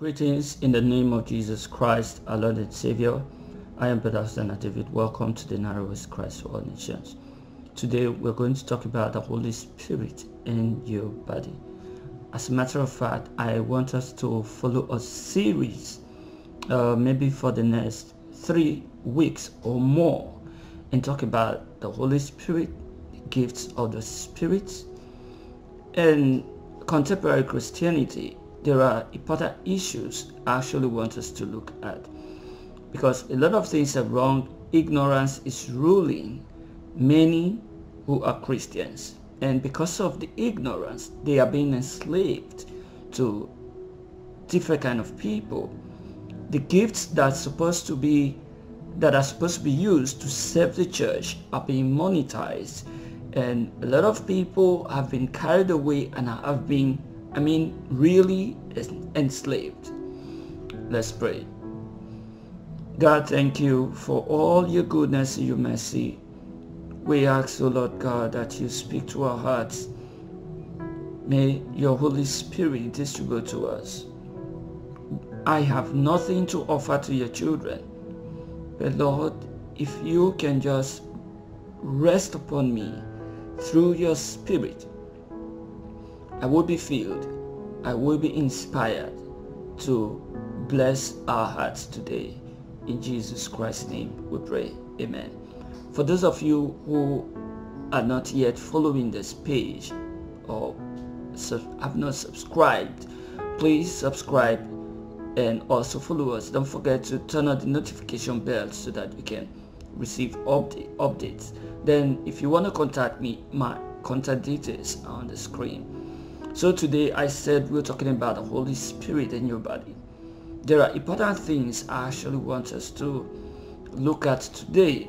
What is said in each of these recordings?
Greetings in the name of Jesus Christ, our Lord and Savior. I am Pastor David. Welcome to the Narrow Way's Christ for All Nations. Today we're going to talk about the Holy Spirit in your body. As a matter of fact, I want us to follow a series, uh, maybe for the next three weeks or more, and talk about the Holy Spirit, the gifts of the Spirit, and contemporary Christianity there are important issues I actually want us to look at because a lot of things are wrong. Ignorance is ruling many who are Christians and because of the ignorance they are being enslaved to different kind of people. The gifts that are supposed to be that are supposed to be used to serve the church are being monetized and a lot of people have been carried away and have been I mean, really enslaved. Let's pray. God, thank you for all your goodness and your mercy. We ask, O oh Lord God, that you speak to our hearts. May your Holy Spirit distribute to us. I have nothing to offer to your children. But Lord, if you can just rest upon me through your Spirit, I will be filled. I will be inspired to bless our hearts today. In Jesus Christ's name we pray. Amen. For those of you who are not yet following this page or have not subscribed, please subscribe and also follow us. Don't forget to turn on the notification bell so that you can receive update, updates. Then if you want to contact me, my contact details are on the screen. So today I said we're talking about the Holy Spirit in your body. There are important things I actually want us to look at today.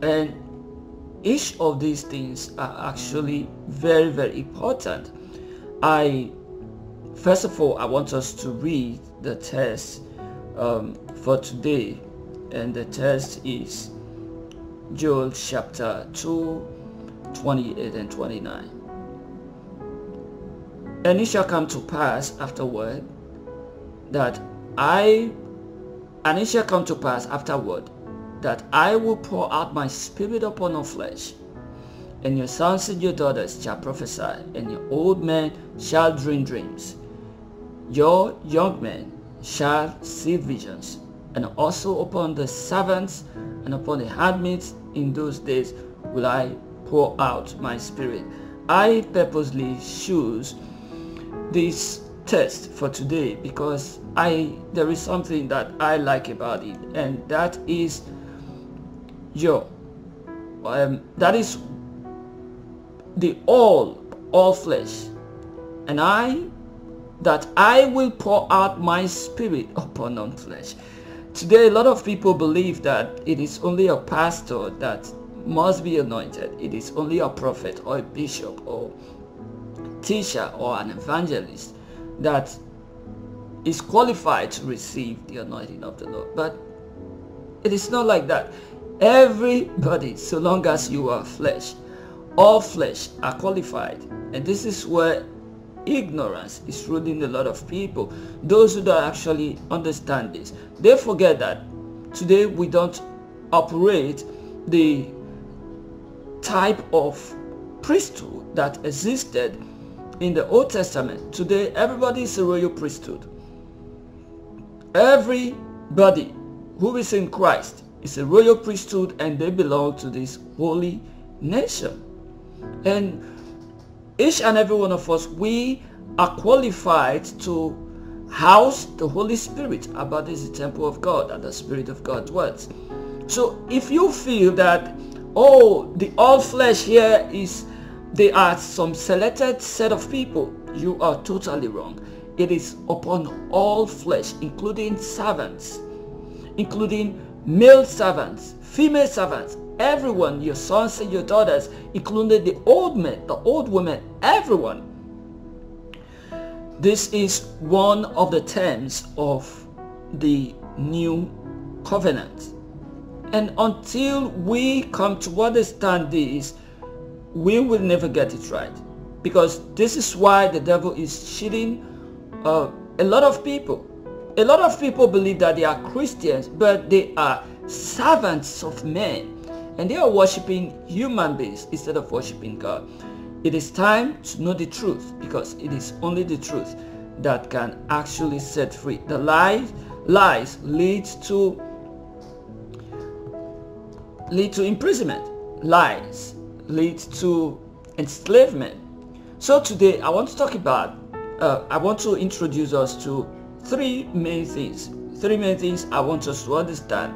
And each of these things are actually very, very important. I first of all I want us to read the text um, for today and the text is Joel chapter 2 28 and 29 and it shall come to pass afterward that I, and it shall come to pass afterward that I will pour out my spirit upon all flesh. And your sons and your daughters shall prophesy, and your old men shall dream dreams. Your young men shall see visions, and also upon the servants and upon the handmaids in those days will I pour out my spirit. I purposely choose this test for today because I there is something that I like about it and that is your um, that is the all all flesh. And I that I will pour out my spirit upon all flesh. Today a lot of people believe that it is only a pastor that must be anointed. It is only a prophet or a bishop or teacher or an evangelist that is qualified to receive the anointing of the Lord. But it is not like that. Everybody, so long as you are flesh, all flesh are qualified. And this is where ignorance is ruling a lot of people. Those who don't actually understand this, they forget that today we don't operate the type of priesthood that existed in the Old Testament, today everybody is a royal priesthood. Everybody who is in Christ is a royal priesthood and they belong to this holy nation. And each and every one of us, we are qualified to house the Holy Spirit. Body is the temple of God and the Spirit of God dwells. So if you feel that, oh, the all flesh here is they are some selected set of people. You are totally wrong. It is upon all flesh, including servants, including male servants, female servants, everyone, your sons and your daughters, including the old men, the old women, everyone. This is one of the terms of the new covenant. And until we come to understand this, we will never get it right because this is why the devil is cheating uh, a lot of people, a lot of people believe that they are Christians, but they are servants of men and they are worshiping human beings instead of worshiping God. It is time to know the truth because it is only the truth that can actually set free. The lies, lies lead to lead to imprisonment. Lies lead to enslavement. So today I want to talk about, uh, I want to introduce us to three main things. Three main things I want us to understand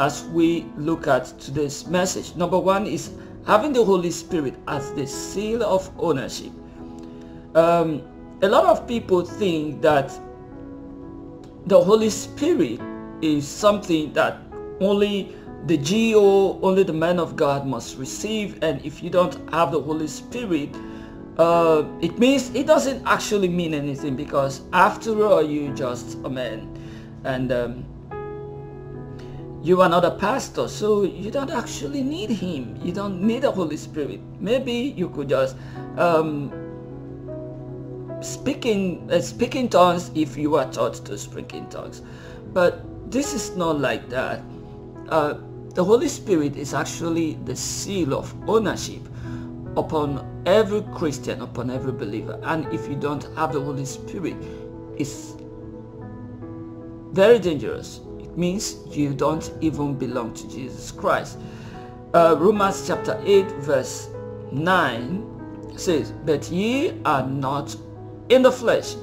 as we look at today's message. Number one is having the Holy Spirit as the seal of ownership. Um, a lot of people think that the Holy Spirit is something that only the GO, only the man of God must receive and if you don't have the Holy Spirit, uh, it means it doesn't actually mean anything because after all you just a man. And um, you are not a pastor so you don't actually need him. You don't need the Holy Spirit. Maybe you could just um, speak in uh, tongues if you are taught to speak in tongues. But this is not like that. Uh, the Holy Spirit is actually the seal of ownership upon every Christian, upon every believer. And if you don't have the Holy Spirit, it's very dangerous. It means you don't even belong to Jesus Christ. Uh, Romans chapter 8 verse 9 says, But ye are not in the flesh,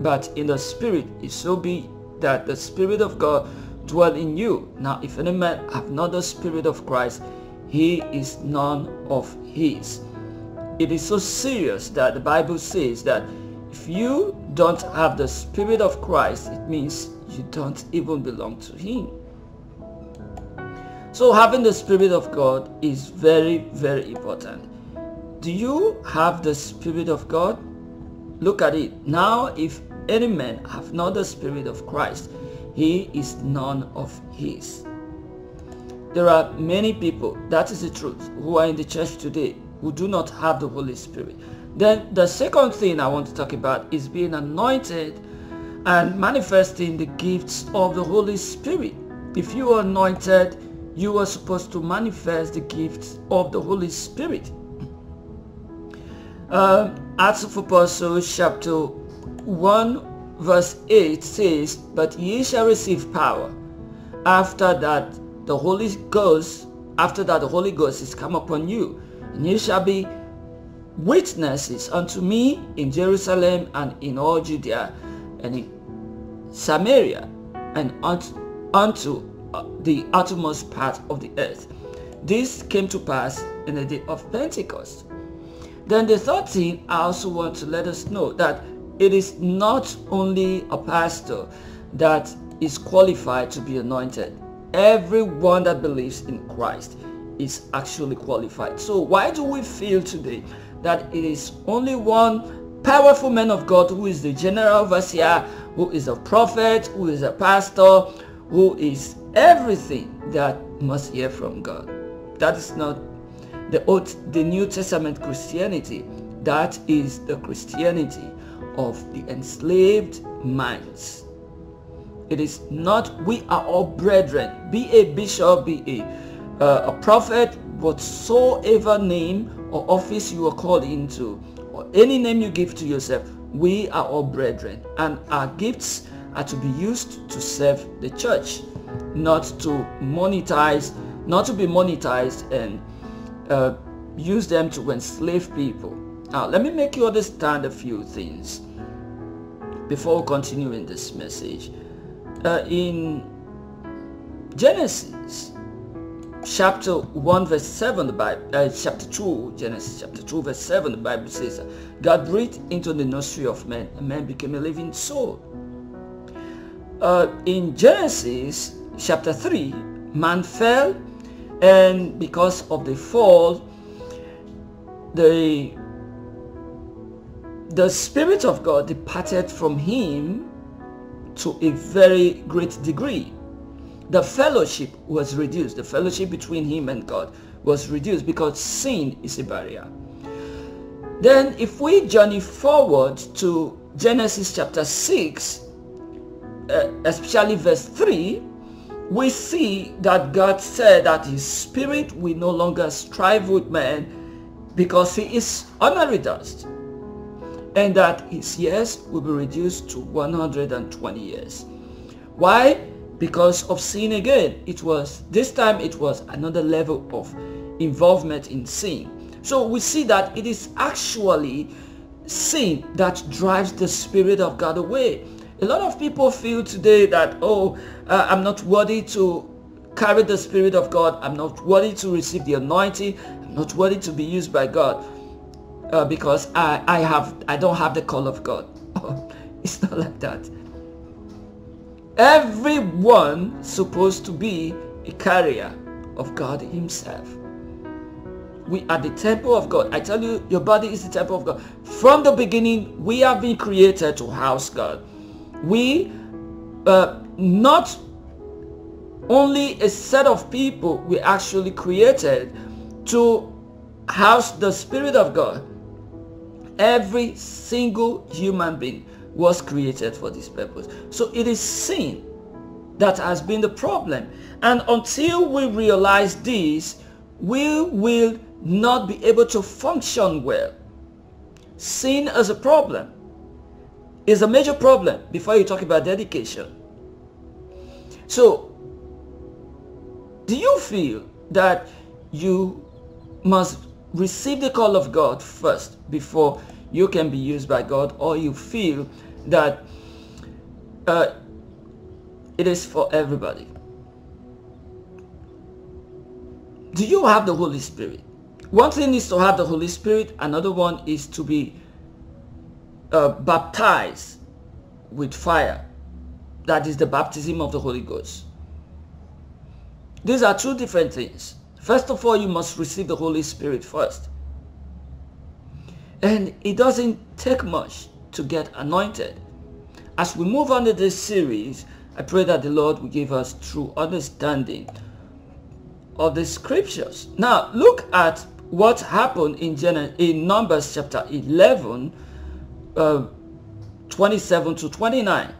but in the spirit, if so be that the Spirit of God dwell in you. Now, if any man have not the Spirit of Christ, he is none of his. It is so serious that the Bible says that if you don't have the Spirit of Christ, it means you don't even belong to him. So having the Spirit of God is very, very important. Do you have the Spirit of God? Look at it. Now, if any man have not the Spirit of Christ, he is none of his. There are many people, that is the truth, who are in the church today who do not have the Holy Spirit. Then the second thing I want to talk about is being anointed and manifesting the gifts of the Holy Spirit. If you are anointed, you are supposed to manifest the gifts of the Holy Spirit. Uh, Acts of Apostles chapter 1 verse 8 says, But ye shall receive power. After that the Holy Ghost, after that the Holy Ghost is come upon you, and ye shall be witnesses unto me in Jerusalem and in all Judea and in Samaria and unto, unto uh, the uttermost part of the earth. This came to pass in the day of Pentecost. Then the third thing I also want to let us know that it is not only a pastor that is qualified to be anointed. Everyone that believes in Christ is actually qualified. So why do we feel today that it is only one powerful man of God who is the general overseer, who is a prophet, who is a pastor, who is everything that must hear from God. That is not the old, the New Testament Christianity. That is the Christianity of the enslaved minds. It is not we are all brethren. Be a bishop, be a, uh, a prophet, whatsoever name or office you are called into, or any name you give to yourself, we are all brethren. And our gifts are to be used to serve the church, not to monetize, not to be monetized and uh, use them to enslave people. Now, let me make you understand a few things before continuing this message. Uh, in Genesis chapter 1 verse 7 the Bible uh, chapter 2 Genesis chapter 2 verse 7 the Bible says God breathed into the nostril of man and man became a living soul uh, in Genesis chapter 3 man fell and because of the fall the the Spirit of God departed from him to a very great degree. The fellowship was reduced. The fellowship between him and God was reduced because sin is a barrier. Then if we journey forward to Genesis chapter 6, uh, especially verse 3, we see that God said that his spirit will no longer strive with man because he is ordinary dust and that his years will be reduced to 120 years. Why? Because of sin again. It was, this time it was another level of involvement in sin. So we see that it is actually sin that drives the Spirit of God away. A lot of people feel today that, oh, uh, I'm not worthy to carry the Spirit of God. I'm not worthy to receive the anointing. I'm not worthy to be used by God uh, because I, I have I don't have the call of God. it's not like that. Everyone supposed to be a carrier of God himself. We are the temple of God. I tell you, your body is the temple of God. From the beginning, we have been created to house God. We, uh, not only a set of people, we actually created to house the Spirit of God. Every single human being was created for this purpose. So it is sin that has been the problem. And until we realize this, we will not be able to function well. Sin as a problem. Is a major problem before you talk about dedication. So, do you feel that you must receive the call of God first before you can be used by God or you feel that uh, it is for everybody. Do you have the Holy Spirit? One thing is to have the Holy Spirit. Another one is to be uh, baptized with fire. That is the baptism of the Holy Ghost. These are two different things. First of all, you must receive the Holy Spirit first. And it doesn't take much to get anointed. As we move on to this series, I pray that the Lord will give us true understanding of the scriptures. Now, look at what happened in, Gen in Numbers chapter 11, uh, 27 to 29.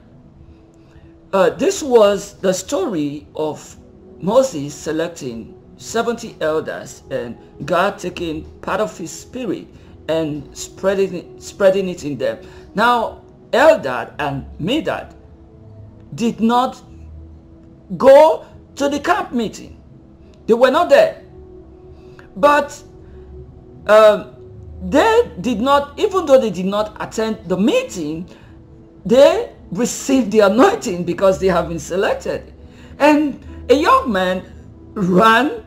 Uh, this was the story of Moses selecting 70 elders and God taking part of his spirit and spreading it, spreading it in them. Now, Eldad and Medad did not go to the camp meeting. They were not there. But um, they did not, even though they did not attend the meeting, they received the anointing because they have been selected. And a young man ran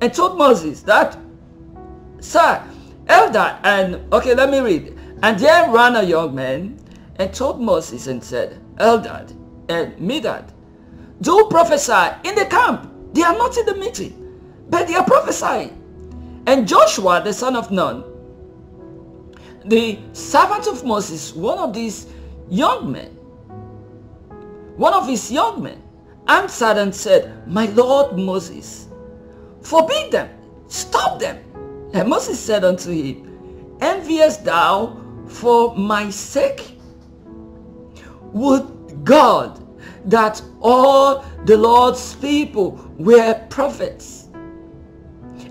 and told Moses that, Sir, Elder, and okay, let me read. And there ran a young man and told Moses and said, Eldad and Medad, do prophesy in the camp. They are not in the meeting, but they are prophesying. And Joshua, the son of Nun, the servant of Moses, one of these young men, one of his young men, answered and said, My Lord Moses, Forbid them. Stop them. And Moses said unto him, Envious thou for my sake? Would God that all the Lord's people were prophets,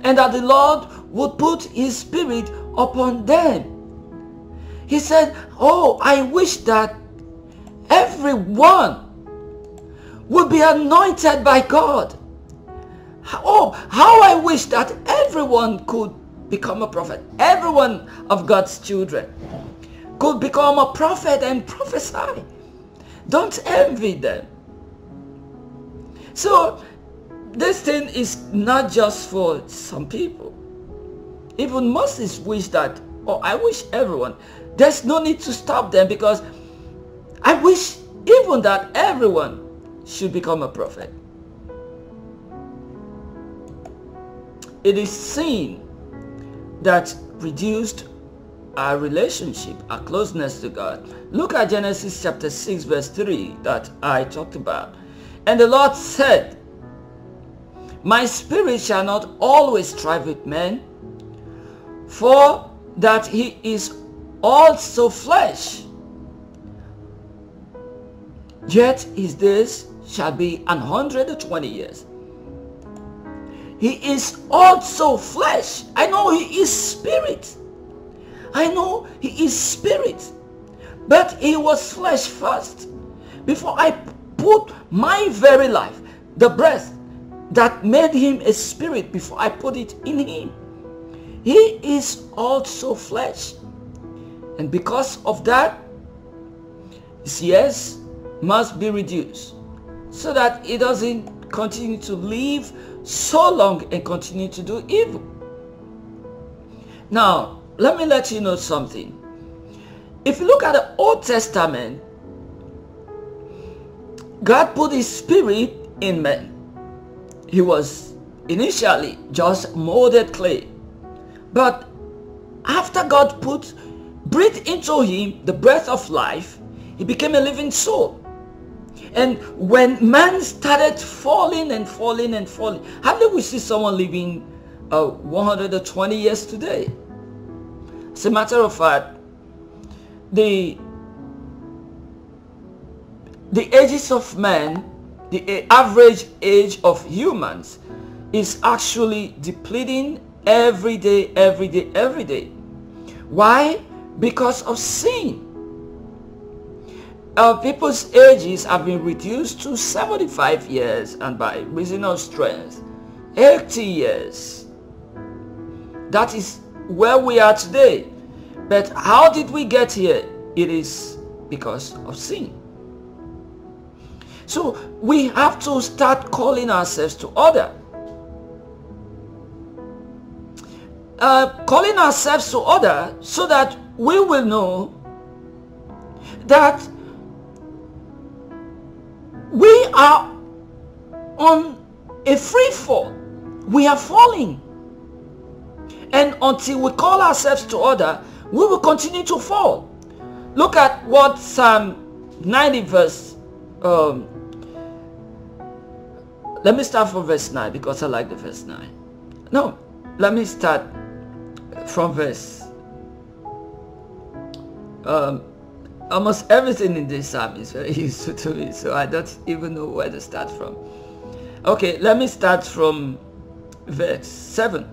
and that the Lord would put his spirit upon them. He said, Oh, I wish that everyone would be anointed by God Oh, how I wish that everyone could become a prophet. Everyone of God's children could become a prophet and prophesy. Don't envy them. So this thing is not just for some people. Even Moses wished that, or oh, I wish everyone. There's no need to stop them because I wish even that everyone should become a prophet. It is sin that reduced our relationship, our closeness to God. Look at Genesis chapter 6 verse 3 that I talked about. And the Lord said, My spirit shall not always strive with men, for that he is also flesh. yet his days shall be an hundred and twenty years. He is also flesh. I know he is spirit. I know he is spirit. But he was flesh first. Before I put my very life, the breath that made him a spirit before I put it in him. He is also flesh. And because of that, his years must be reduced so that he doesn't continue to live so long and continue to do evil. Now, let me let you know something. If you look at the Old Testament, God put his spirit in man. He was initially just molded clay. But after God put breathed into him the breath of life, he became a living soul. And when man started falling and falling and falling, how do we see someone living uh, 120 years today? As a matter of fact, the the ages of men, the average age of humans is actually depleting every day, every day, every day. Why? Because of sin. Our people's ages have been reduced to 75 years and by reason of strength, 80 years. That is where we are today. But how did we get here? It is because of sin. So we have to start calling ourselves to order. Uh, calling ourselves to order so that we will know that we are on a free fall. We are falling. And until we call ourselves to order, we will continue to fall. Look at what Psalm 90 verse, um, let me start from verse 9 because I like the verse 9. No, let me start from verse um, almost everything in this psalm is very useful to me so i don't even know where to start from. Okay let me start from verse 7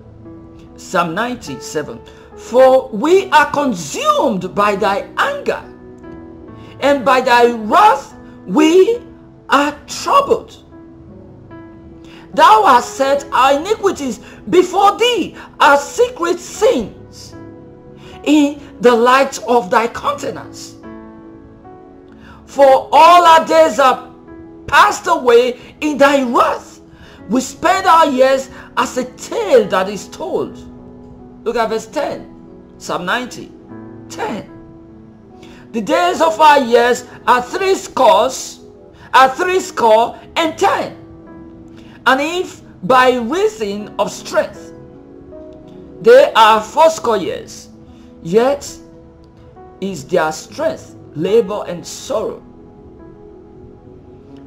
psalm 97 for we are consumed by thy anger and by thy wrath we are troubled. Thou hast set our iniquities before thee our secret sins in the light of thy countenance for all our days are passed away in thy wrath. We spend our years as a tale that is told. Look at verse 10. Psalm 90. 10. The days of our years are three scores, are three score and ten. And if by reason of strength they are fourscore years, yet is their strength labor and sorrow.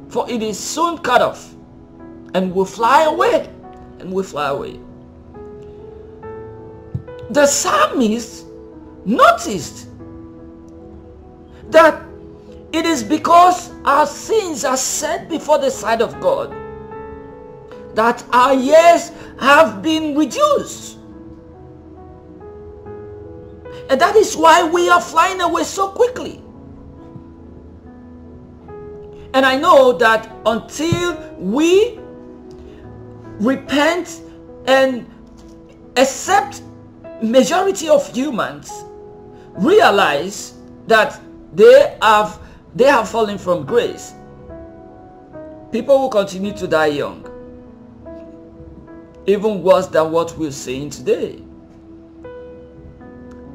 For it is soon cut off and will fly away and will fly away. The psalmist noticed that it is because our sins are set before the sight of God that our years have been reduced. And that is why we are flying away so quickly. And I know that until we repent and accept majority of humans realize that they have they have fallen from grace people will continue to die young. Even worse than what we're seeing today.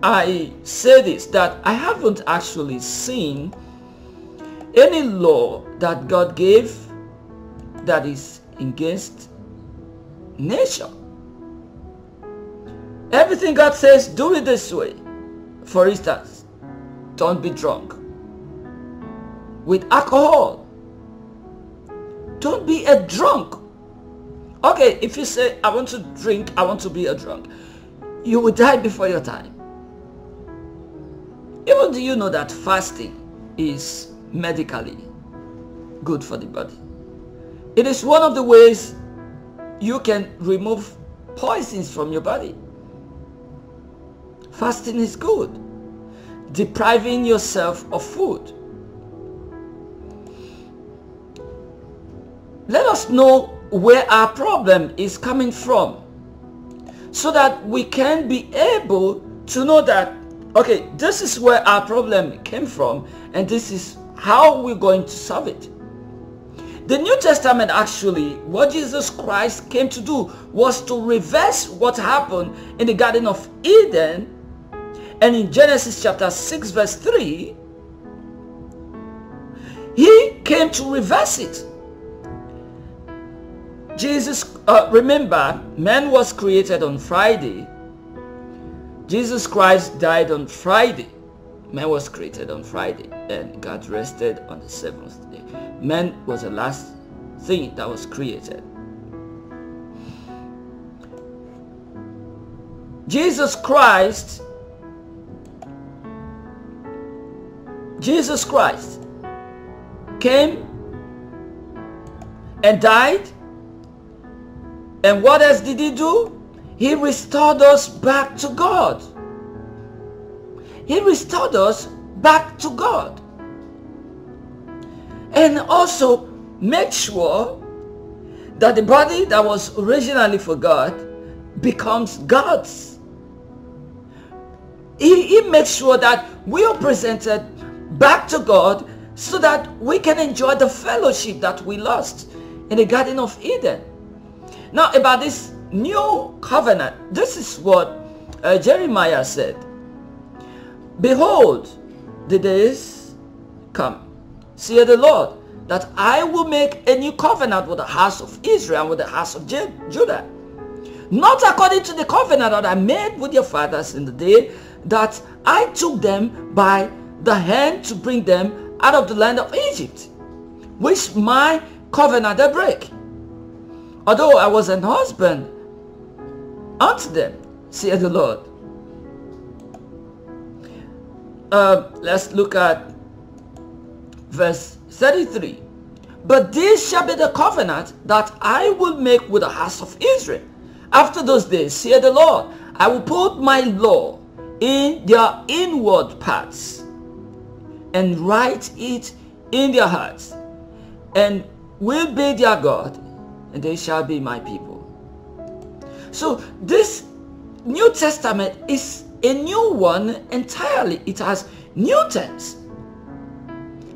I say this that i haven't actually seen any law that God gave that is against nature. Everything God says, do it this way. For instance, don't be drunk with alcohol. Don't be a drunk. Okay, if you say, I want to drink, I want to be a drunk, you will die before your time. Even do you know that fasting is medically good for the body. It is one of the ways you can remove poisons from your body. Fasting is good. Depriving yourself of food. Let us know where our problem is coming from so that we can be able to know that okay this is where our problem came from and this is how are we're going to solve it the new testament actually what jesus christ came to do was to reverse what happened in the garden of eden and in genesis chapter 6 verse 3 he came to reverse it Jesus, uh, remember, man was created on Friday. Jesus Christ died on Friday. Man was created on Friday and God rested on the seventh day. Man was the last thing that was created. Jesus Christ, Jesus Christ came and died and what else did he do? He restored us back to God. He restored us back to God. And also make sure that the body that was originally for God becomes God's. He, he makes sure that we are presented back to God so that we can enjoy the fellowship that we lost in the Garden of Eden. Now about this new covenant, this is what uh, Jeremiah said. Behold, the days come, saith the Lord, that I will make a new covenant with the house of Israel and with the house of Judah. Not according to the covenant that I made with your fathers in the day that I took them by the hand to bring them out of the land of Egypt, which my covenant they break although I was an husband unto them, saith the Lord. Uh, let's look at verse 33. But this shall be the covenant that I will make with the house of Israel. After those days, saith the Lord, I will put my law in their inward parts and write it in their hearts and will be their God and they shall be my people. So this New Testament is a new one entirely. It has new terms.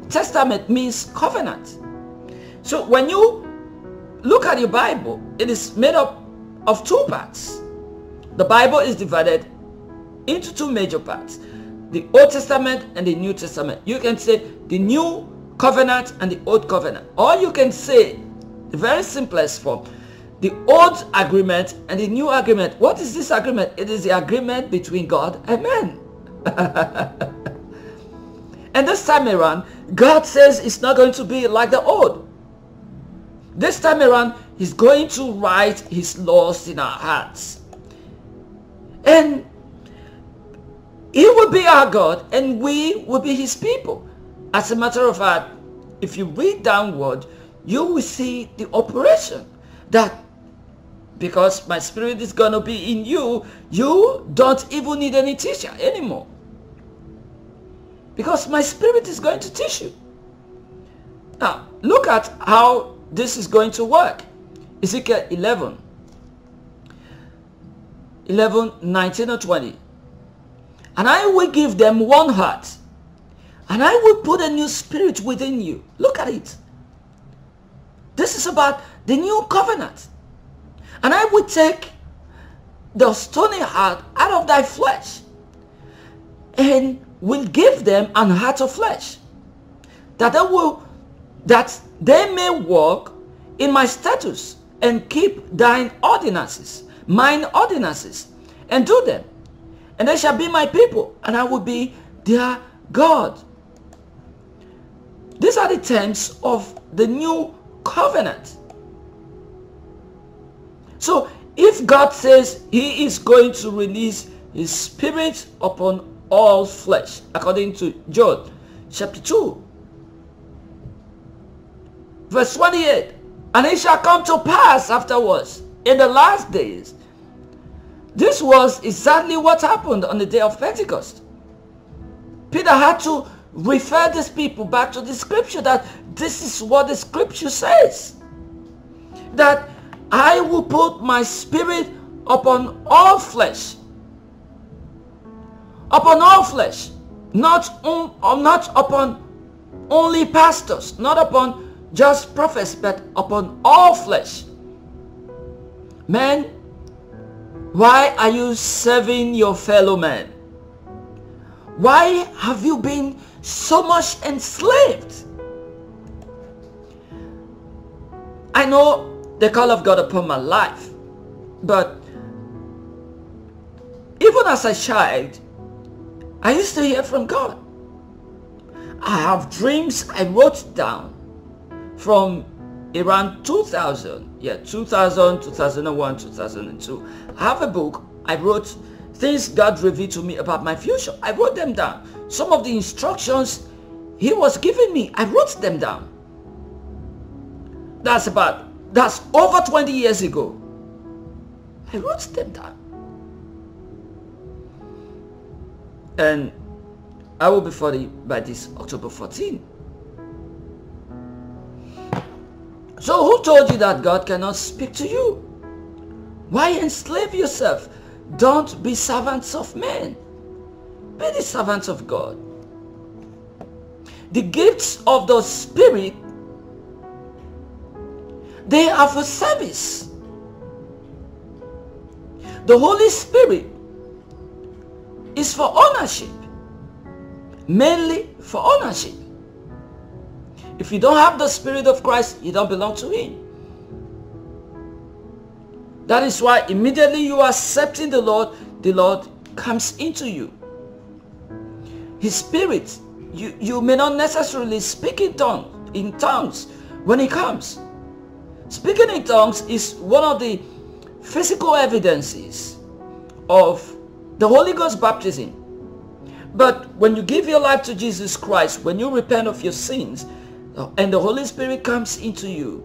Testament means covenant. So when you look at your Bible, it is made up of two parts. The Bible is divided into two major parts. The Old Testament and the New Testament. You can say the New Covenant and the Old Covenant. Or you can say the very simplest form the old agreement and the new agreement. What is this agreement? It is the agreement between god and man. And this time around god says it's not going to be like the old. This time around he's going to write his laws in our hearts. And he will be our god and we will be his people. As a matter of fact if you read downward you will see the operation that because my spirit is going to be in you, you don't even need any teacher anymore. Because my spirit is going to teach you. Now, look at how this is going to work. Ezekiel 11. 11, 19 or 20. And I will give them one heart. And I will put a new spirit within you. Look at it. This is about the new covenant. And I will take the stony heart out of thy flesh and will give them an heart of flesh that they will that they may walk in my statutes and keep thine ordinances mine ordinances and do them and they shall be my people and i will be their god these are the terms of the new covenant. So if God says he is going to release his spirit upon all flesh, according to Joel chapter 2, Verse 28. And it shall come to pass afterwards in the last days. This was exactly what happened on the day of Pentecost. Peter had to refer these people back to the scripture that this is what the scripture says. That I will put my spirit upon all flesh. Upon all flesh. Not, um, not upon only pastors. Not upon just prophets, but upon all flesh. Men, why are you serving your fellow men? Why have you been so much enslaved? I know the call of God upon my life, but even as a child, I used to hear from God. I have dreams I wrote down from around 2000 yeah 2000 2001 2002 i have a book. I wrote things god revealed to me about my future. I wrote them down. Some of the instructions he was giving me i wrote them down. That's about that's over 20 years ago i wrote them down and i will be 40 by this october 14 So who told you that God cannot speak to you? Why enslave yourself? Don't be servants of men. Be the servants of God. The gifts of the Spirit, they are for service. The Holy Spirit is for ownership. Mainly for ownership. If you don't have the Spirit of Christ, you don't belong to Him. That is why immediately you are accepting the Lord, the Lord comes into you. His Spirit, you, you may not necessarily speak in tongues, in tongues when He comes. Speaking in tongues is one of the physical evidences of the Holy Ghost baptism. But when you give your life to Jesus Christ, when you repent of your sins, and the Holy Spirit comes into you,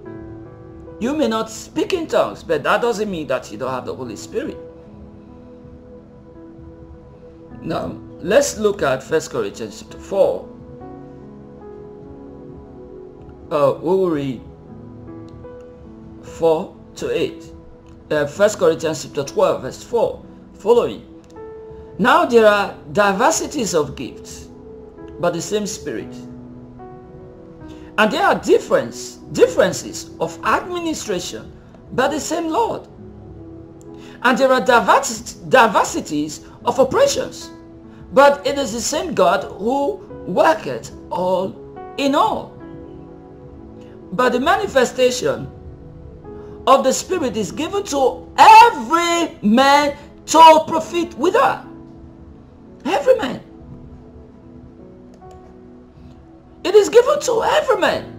you may not speak in tongues, but that doesn't mean that you don't have the Holy Spirit. Now, let's look at 1 Corinthians chapter 4. Uh, we will read 4 to 8. Uh, 1 Corinthians chapter 12 verse 4 following. Now there are diversities of gifts, but the same Spirit and there are difference, differences of administration, but the same Lord. And there are diversities of operations, but it is the same God who worketh all in all. But the manifestation of the Spirit is given to every man to profit with her. Every man. It is given to every man.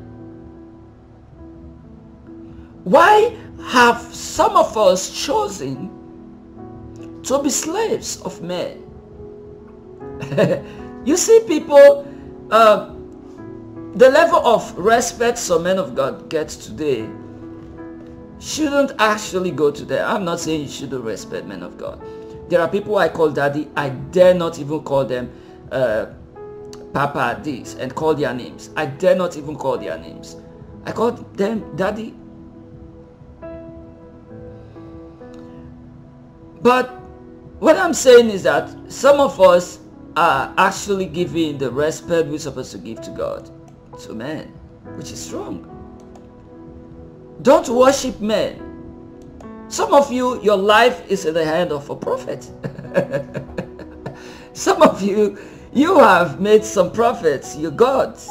Why have some of us chosen to be slaves of men? you see people, uh, the level of respect some men of God get today shouldn't actually go to them. I'm not saying you shouldn't respect men of God. There are people I call daddy. I dare not even call them uh, Papa this and call their names. I dare not even call their names. I call them daddy. But what I'm saying is that some of us are actually giving the respect we're supposed to give to God to men, which is wrong. Don't worship men. Some of you, your life is in the hand of a prophet. Some of you, you have made some prophets your gods.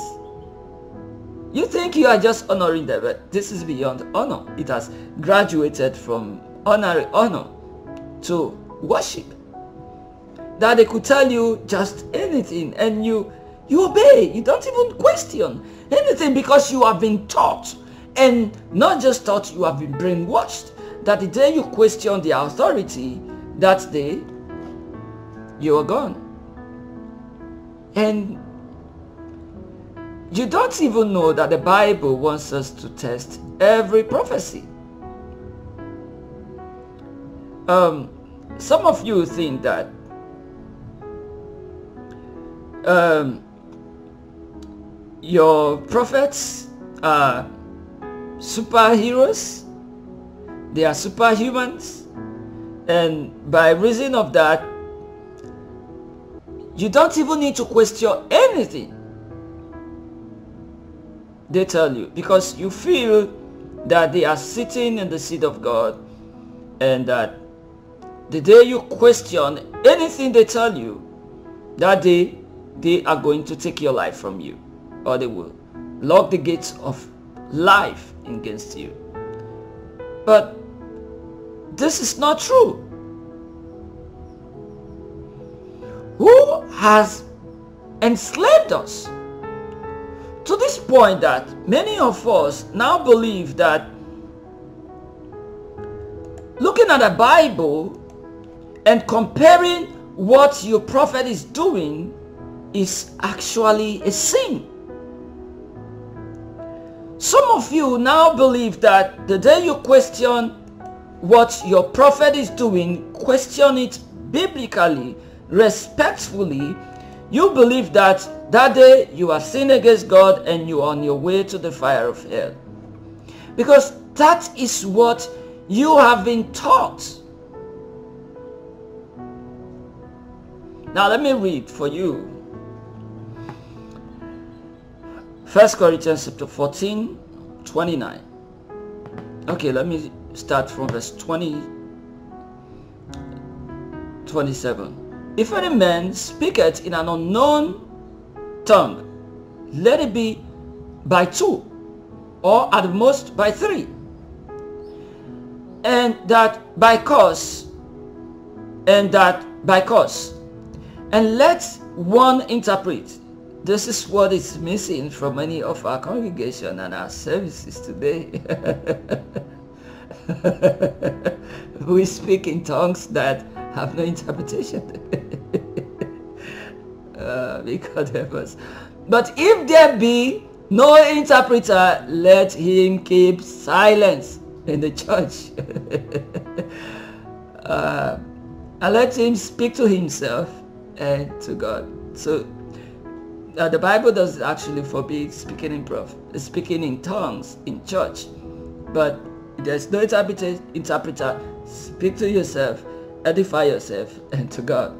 You think you are just honoring them, but this is beyond honor. It has graduated from honoring honor to worship. That they could tell you just anything and you you obey. You don't even question anything because you have been taught. And not just thought you have been brainwashed. That the day you question the authority, that day you are gone. And you don't even know that the Bible wants us to test every prophecy. Um, some of you think that um, your prophets are superheroes, they are superhumans, and by reason of that, you don't even need to question anything. They tell you because you feel that they are sitting in the seat of God and that the day you question anything they tell you, that day they are going to take your life from you or they will lock the gates of life against you. But this is not true. Who has enslaved us to this point that many of us now believe that looking at the Bible and comparing what your prophet is doing is actually a sin. Some of you now believe that the day you question what your prophet is doing, question it biblically, respectfully, you believe that that day you are sin against God and you are on your way to the fire of hell. Because that is what you have been taught. Now let me read for you 1 Corinthians chapter 14, 29. Okay, let me start from verse 20, 27. If any man speaketh in an unknown tongue, let it be by two, or at most by three. And that by cause, and that by cause. And let one interpret this is what is missing from many of our congregation and our services today. we speak in tongues that have no interpretation. uh, because of us. But if there be no interpreter, let him keep silence in the church. uh, and let him speak to himself and to God. So the Bible does actually forbid speaking in prof, speaking in tongues in church, but there's no interpreter. Interpreter, speak to yourself, edify yourself, and to God.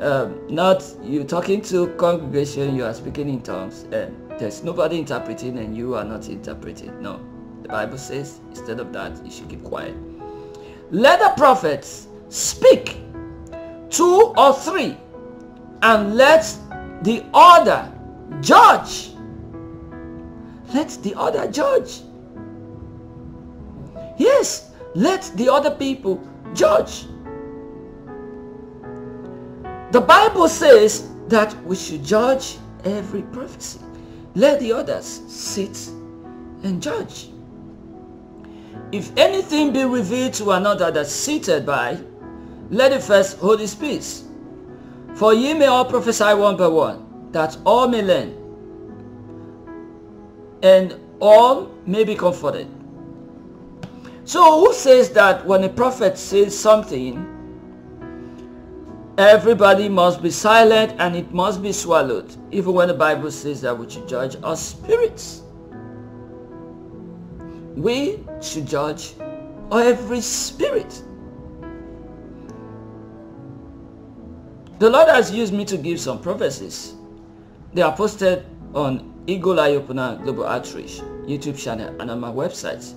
Um, not you talking to congregation, you are speaking in tongues, and there's nobody interpreting, and you are not interpreting. No, the Bible says instead of that, you should keep quiet. Let the prophets speak, two or three, and let the other judge. Let the other judge. Yes, let the other people judge. The Bible says that we should judge every prophecy. Let the others sit and judge. If anything be revealed to another that's seated by, let it first hold his peace. For ye may all prophesy one by one, that all may learn, and all may be comforted. So who says that when a prophet says something, everybody must be silent and it must be swallowed, even when the Bible says that we should judge our spirits? We should judge every spirit. The Lord has used me to give some prophecies. They are posted on Eagle Eye Opener Global Outreach YouTube channel and on my website,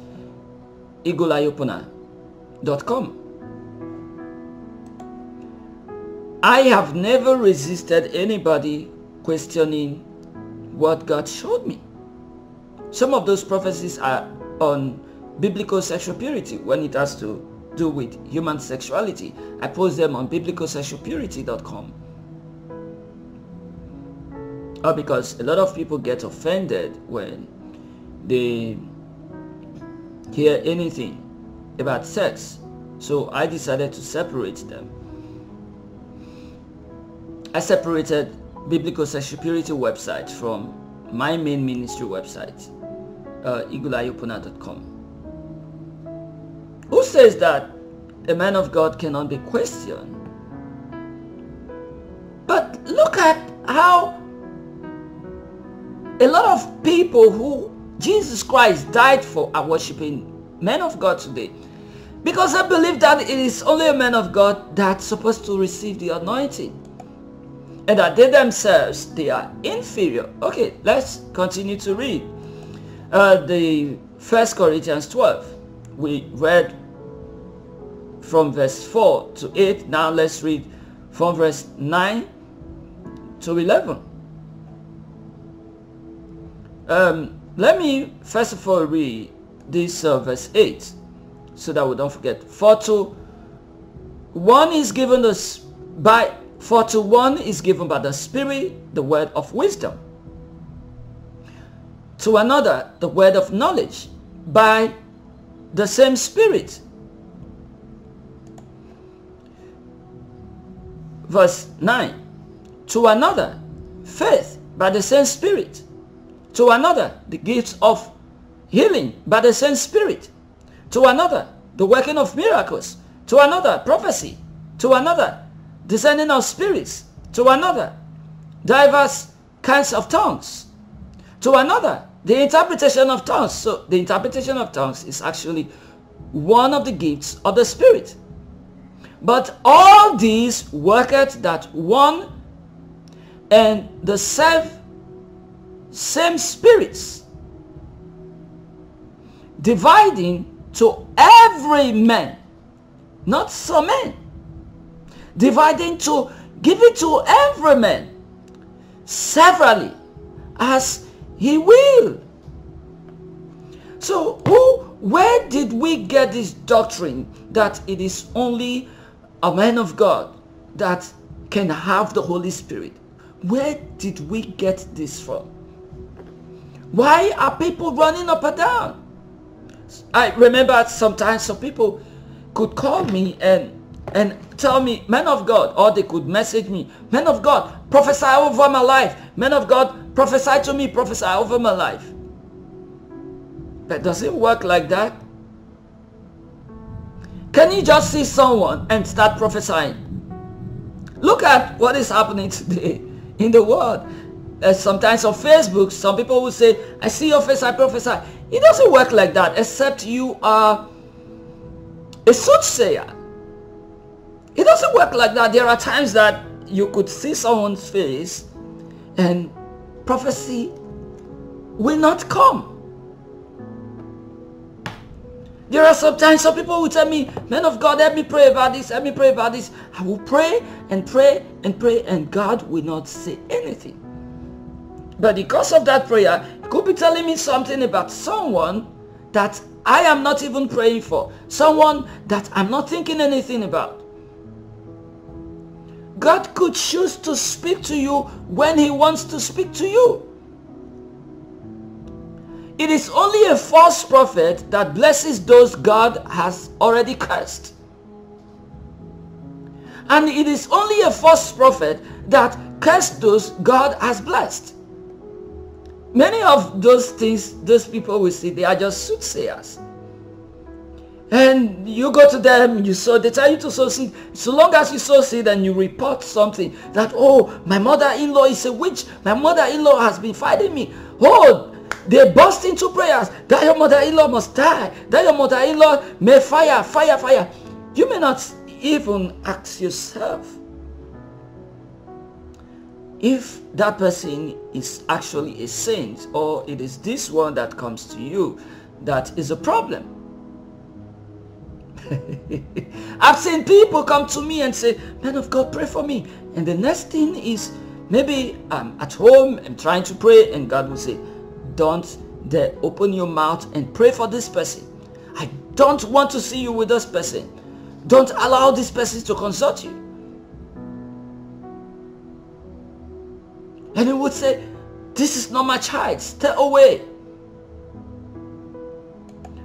eagleeyeopener.com. I have never resisted anybody questioning what God showed me. Some of those prophecies are on biblical sexual purity when it has to do with human sexuality. I post them on biblicalsexualpurity.com. Or because a lot of people get offended when they hear anything about sex. So I decided to separate them. I separated Biblical Sexual Purity website from my main ministry website, uh, Who says that a man of God cannot be questioned? But look at how a lot of people who Jesus Christ died for are worshiping men of God today. Because I believe that it is only a man of God that's supposed to receive the anointing. And that they themselves, they are inferior. Okay, let's continue to read. Uh, the First Corinthians 12. We read from verse 4 to 8. Now let's read from verse 9 to 11. Um, let me first of all read this uh, verse 8 so that we don't forget. For to one is given us by for to one is given by the Spirit the word of wisdom. To another the word of knowledge by the same Spirit. Verse 9. To another faith by the same Spirit. To another the gifts of healing by the same Spirit to another the working of miracles, to another prophecy, to another descending of spirits, to another diverse kinds of tongues, to another the interpretation of tongues. So the interpretation of tongues is actually one of the gifts of the Spirit. But all these worketh that one and the self same spirits dividing to every man, not some men. Dividing to give it to every man severally as he will. So who where did we get this doctrine that it is only a man of God that can have the Holy Spirit? Where did we get this from? Why are people running up and down? I remember sometimes some people could call me and and tell me, man of God, or they could message me, man of God, prophesy over my life. Man of God, prophesy to me, prophesy over my life. But does it work like that? Can you just see someone and start prophesying? Look at what is happening today in the world. Uh, sometimes on Facebook, some people will say, I see your face, I prophesy. It doesn't work like that except you are a soothsayer. It doesn't work like that. There are times that you could see someone's face and prophecy will not come. There are sometimes some people will tell me, man of God, help me pray about this, help me pray about this. I will pray and pray and pray and God will not say anything. But because of that prayer, could be telling me something about someone that I am not even praying for. Someone that I'm not thinking anything about. God could choose to speak to you when he wants to speak to you. It is only a false prophet that blesses those God has already cursed. And it is only a false prophet that cursed those God has blessed. Many of those things, those people will see, they are just soothsayers. And you go to them, you sow, they tell you to sow seed. So long as you sow seed and you report something that, oh, my mother-in-law is a witch. My mother-in-law has been fighting me. Oh, they burst into prayers that your mother-in-law must die. That your mother-in-law may fire, fire, fire. You may not even ask yourself, if that person is actually a saint or it is this one that comes to you that is a problem I've seen people come to me and say man of God pray for me. And the next thing is maybe I'm at home I'm trying to pray and God will say don't dare open your mouth and pray for this person. I don't want to see you with this person. Don't allow this person to consult you. And he would say, this is not my child, stay away.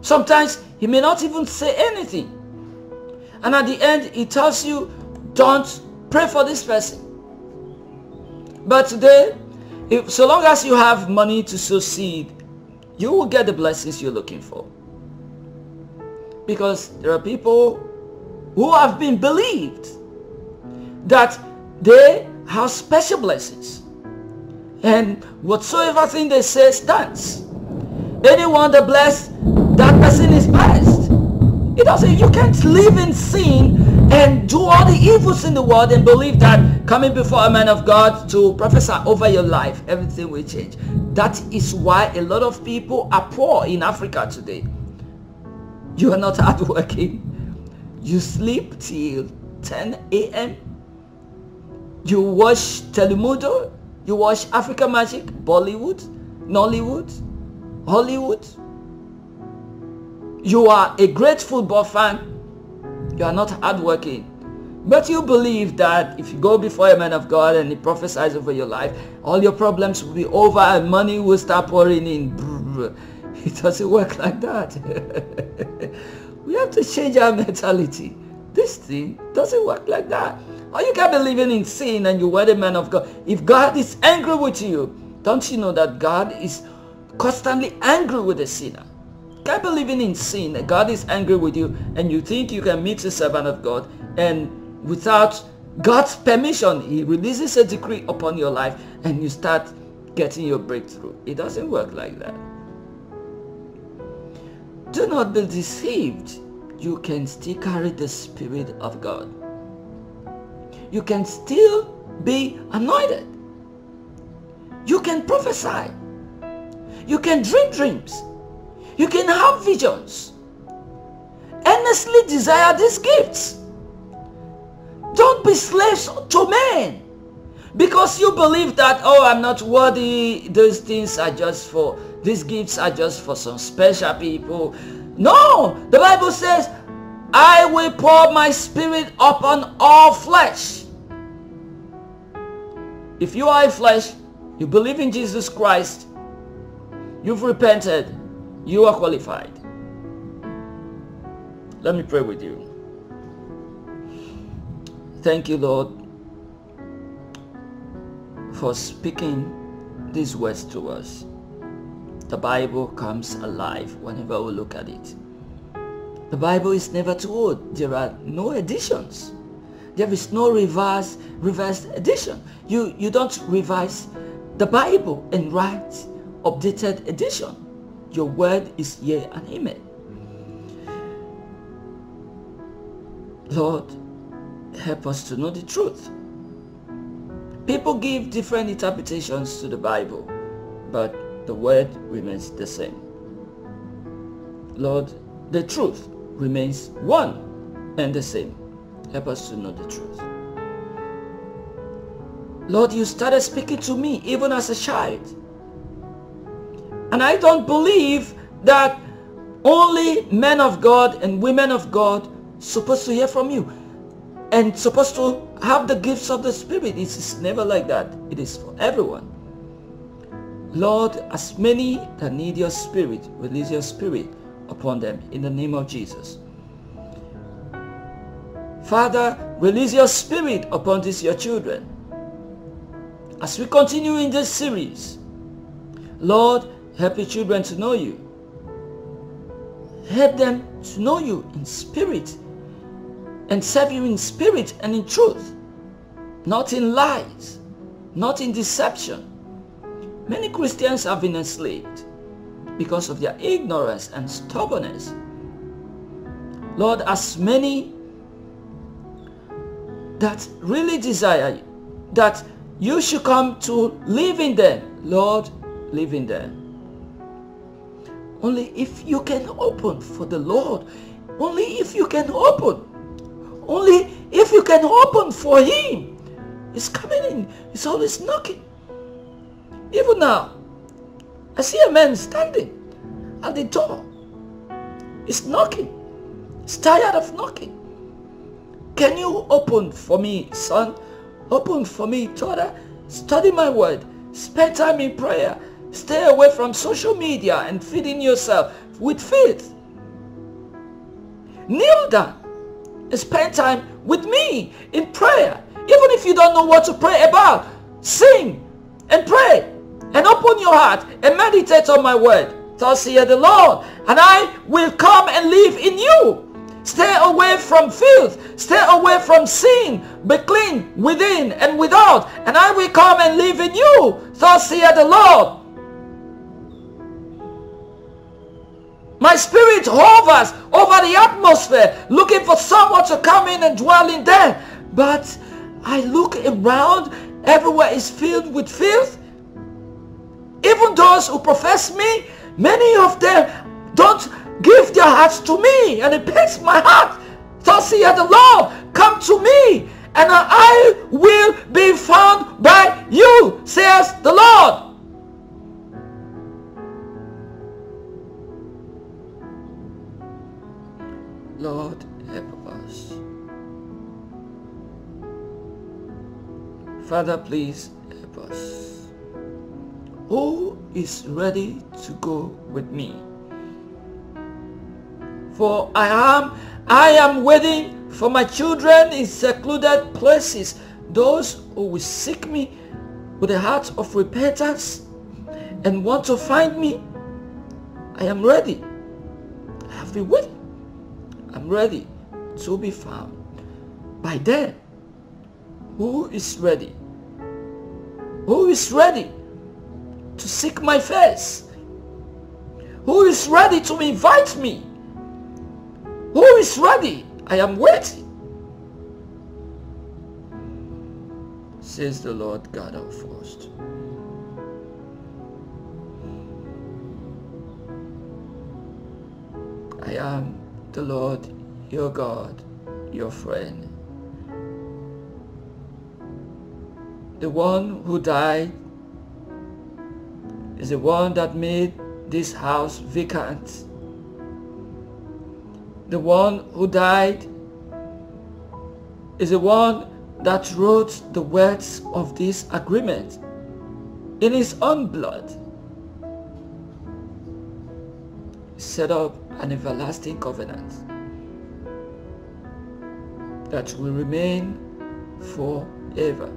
Sometimes he may not even say anything. And at the end, he tells you, don't pray for this person. But today, if so long as you have money to sow seed, you will get the blessings you're looking for. Because there are people who have been believed that they have special blessings. And whatsoever thing they say stands. Anyone that bless, that person is. It doesn't, you can't live in sin and do all the evils in the world and believe that coming before a man of God to prophesy over your life, everything will change. That is why a lot of people are poor in Africa today. You are not hardworking. You sleep till 10 a.m. You watch Telemundo. You watch Africa Magic, Bollywood, Nollywood, Hollywood. You are a great football fan. You are not hardworking. But you believe that if you go before a man of God and he prophesies over your life, all your problems will be over and money will start pouring in. It doesn't work like that. we have to change our mentality. This thing doesn't work like that. Or you can't be living in sin and you were the man of God. If God is angry with you, don't you know that God is constantly angry with the sinner? Can't be living in sin. God is angry with you and you think you can meet the servant of God and without God's permission, he releases a decree upon your life and you start getting your breakthrough. It doesn't work like that. Do not be deceived. You can still carry the Spirit of God. You can still be anointed. You can prophesy. You can dream dreams. You can have visions. Earnestly desire these gifts. Don't be slaves to men because you believe that, oh, I'm not worthy. Those things are just for these gifts are just for some special people. No, the Bible says, I will pour my spirit upon all flesh. If you are a flesh, you believe in Jesus Christ, you've repented, you are qualified. Let me pray with you. Thank you, Lord, for speaking these words to us the Bible comes alive whenever we look at it. The Bible is never too old. There are no editions. There is no reverse reverse edition. You you don't revise the Bible and write updated edition. Your word is yea and amen. Lord, help us to know the truth. People give different interpretations to the Bible, but the word remains the same. Lord, the truth remains one and the same. Help us to know the truth. Lord, you started speaking to me even as a child. And I don't believe that only men of God and women of God supposed to hear from you and supposed to have the gifts of the Spirit. It is never like that. It is for everyone. Lord, as many that need your spirit, release your spirit upon them in the name of Jesus. Father, release your spirit upon these your children. As we continue in this series, Lord, help your children to know you. Help them to know you in spirit and serve you in spirit and in truth, not in lies, not in deception, Many Christians have been enslaved because of their ignorance and stubbornness. Lord, as many that really desire that you should come to live in them, Lord, live in them. Only if you can open for the Lord, only if you can open, only if you can open for Him. He's coming in, He's always knocking. Even now, I see a man standing at the door. He's knocking. He's tired of knocking. Can you open for me, son? Open for me, daughter. Study my word. Spend time in prayer. Stay away from social media and feeding yourself with faith. Kneel down and spend time with me in prayer. Even if you don't know what to pray about, sing and pray. and open your heart and meditate on my word. Thus saith the Lord, and I will come and live in you. Stay away from filth. Stay away from sin. Be clean within and without, and I will come and live in you. Thus saith the Lord. My spirit hovers over the atmosphere, looking for someone to come in and dwell in there. But I look around, everywhere is filled with filth. Even those who profess me, many of them don't give their hearts to me, and it pains my heart. Thus saith the Lord, come to me, and I will be found by you, says the Lord. Lord, help us. Father, please help us. Who is ready to go with me? For I am, I am waiting for my children in secluded places, those who will seek me with a heart of repentance and want to find me. I am ready. I have been waiting. I'm ready to be found. By then, who is ready? Who is ready to seek my face? Who is ready to invite me? Who is ready? I am waiting. Says the Lord God of hosts. I am the Lord your God, your friend. The one who died is the one that made this house vacant the one who died is the one that wrote the words of this agreement in his own blood. Set up an everlasting covenant that will remain forever.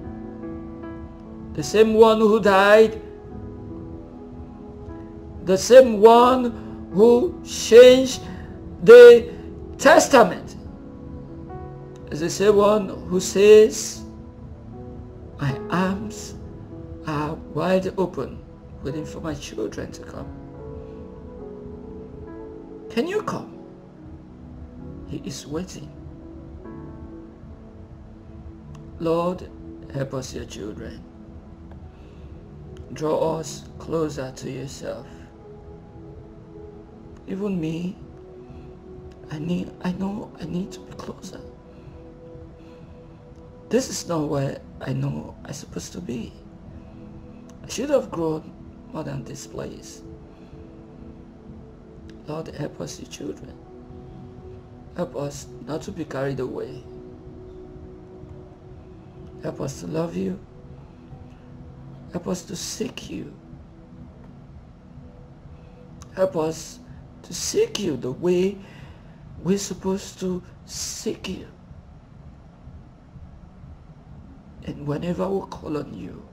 The same one who died, the same one who changed the Testament is the same one who says, My arms are wide open, waiting for my children to come. Can you come? He is waiting. Lord, help us, your children. Draw us closer to yourself. Even me, I need, I know I need to be closer. This is not where I know I'm supposed to be. I should have grown more than this place. Lord, help us, your children. Help us not to be carried away. Help us to love you. Help us to seek you. Help us to seek you the way we're supposed to seek you. And whenever we call on you,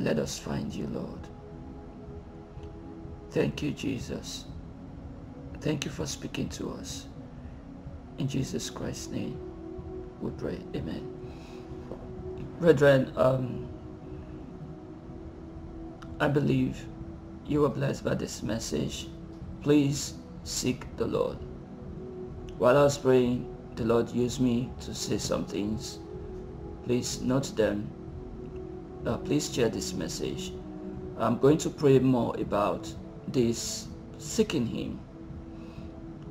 let us find you, Lord. Thank you, Jesus. Thank you for speaking to us. In Jesus Christ's name, we pray. Amen. Brethren, um, I believe you were blessed by this message. Please seek the Lord. While I was praying, the Lord used me to say some things. Please note them. Uh, please share this message. I'm going to pray more about this seeking Him.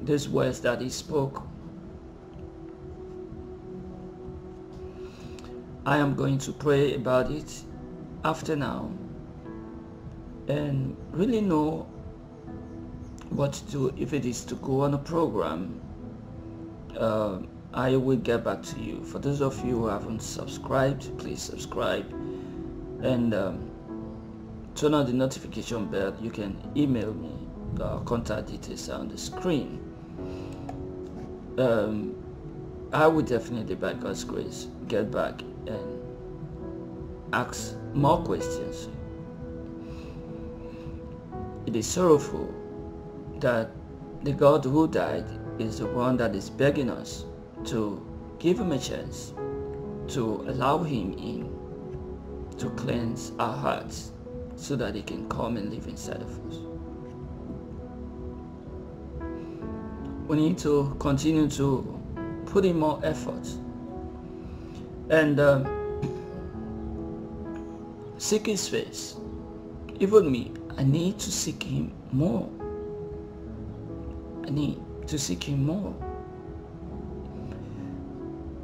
These words that He spoke. I am going to pray about it after now and really know what to do if it is to go on a program uh, I will get back to you for those of you who haven't subscribed please subscribe and um, turn on the notification bell. You can email me uh, contact details are on the screen. Um, I will definitely by God's grace get back and ask more questions. It is sorrowful that the God who died is the one that is begging us to give him a chance, to allow him in, to cleanse our hearts so that he can come and live inside of us. We need to continue to put in more effort and uh, seek his face. Even me, I need to seek him more. I need to seek him more.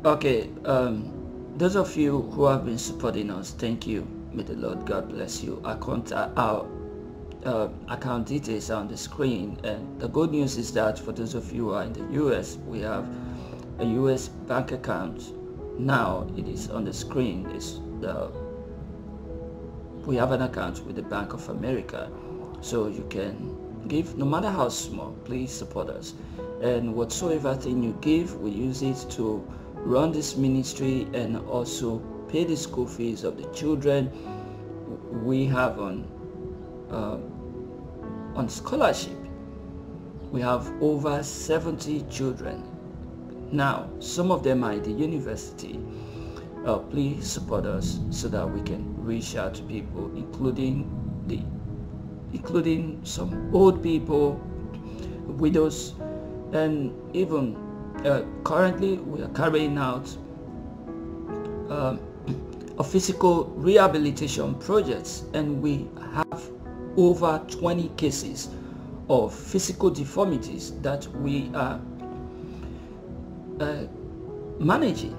Okay, um, those of you who have been supporting us, thank you. May the Lord God bless you. Our contact, our uh, account details are on the screen, and the good news is that for those of you who are in the U.S., we have a U.S. bank account. Now it is on the screen. It's the we have an account with the Bank of America, so you can give no matter how small. Please support us, and whatsoever thing you give, we use it to run this ministry and also pay the school fees of the children we have on uh, on scholarship. We have over 70 children. Now, some of them are at the university. Uh, please support us so that we can reach out to people, including the including some old people, widows, and even uh, currently we are carrying out um, a physical rehabilitation projects and we have over 20 cases of physical deformities that we are uh, managing.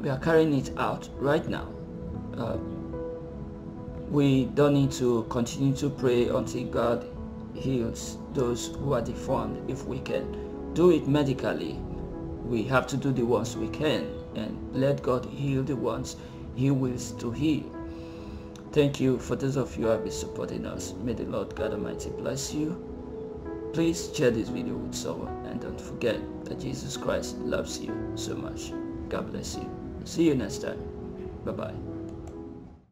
We are carrying it out right now. Uh, we don't need to continue to pray until God heals those who are deformed if we can do it medically we have to do the ones we can and let God heal the ones he wills to heal. Thank you for those of you who have been supporting us. May the Lord God Almighty bless you. Please share this video with someone and don't forget that Jesus Christ loves you so much. God bless you. See you next time. Bye bye